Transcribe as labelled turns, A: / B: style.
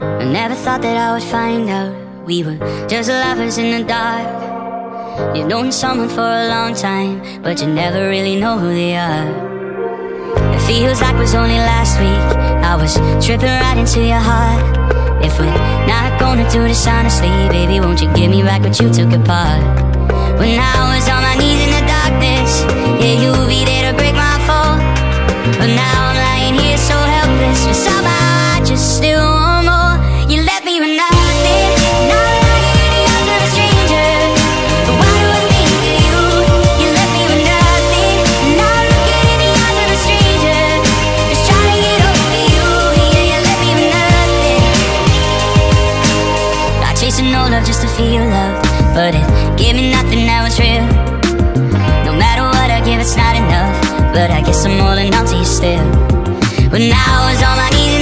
A: I never thought that I would find out we were just lovers in the dark. You've known someone for a long time, but you never really know who they are. It feels like it was only last week I was tripping right into your heart. If we're not gonna do this honestly, baby, won't you give me back what you took apart? When I was on my knees in the darkness, yeah, you be there to break my fall. But now I'm lying here so helpless, but somehow I just still Chasing no love just to feel loved, but it gave me nothing that was real. No matter what I give, it's not enough. But I guess I'm holding on to you still. When I was on my knees.